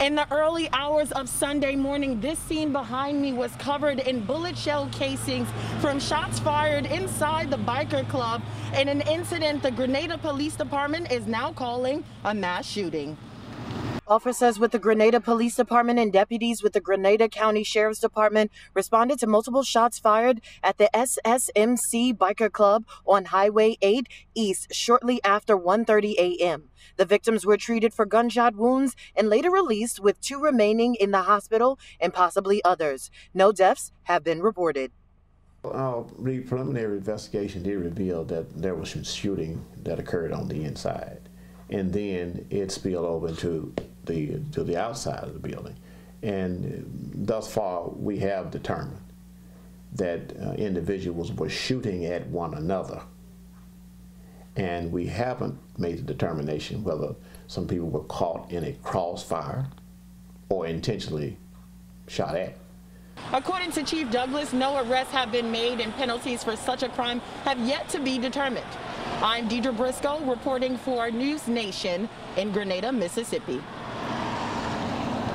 In the early hours of Sunday morning, this scene behind me was covered in bullet shell casings from shots fired inside the biker club in an incident the Grenada Police Department is now calling a mass shooting. Officers with the Grenada Police Department and deputies with the Grenada County Sheriff's Department responded to multiple shots fired at the SSMC Biker Club on Highway 8 East shortly after 1:30 a.m. The victims were treated for gunshot wounds and later released with two remaining in the hospital and possibly others. No deaths have been reported. Uh, the preliminary investigation did reveal that there was some shooting that occurred on the inside, and then it spilled over into the to the outside of the building. And thus far, we have determined that uh, individuals were shooting at one another. And we haven't made the determination whether some people were caught in a crossfire or intentionally shot at. According to Chief Douglas, no arrests have been made and penalties for such a crime have yet to be determined. I'm Deidre Briscoe reporting for News Nation in Grenada, Mississippi.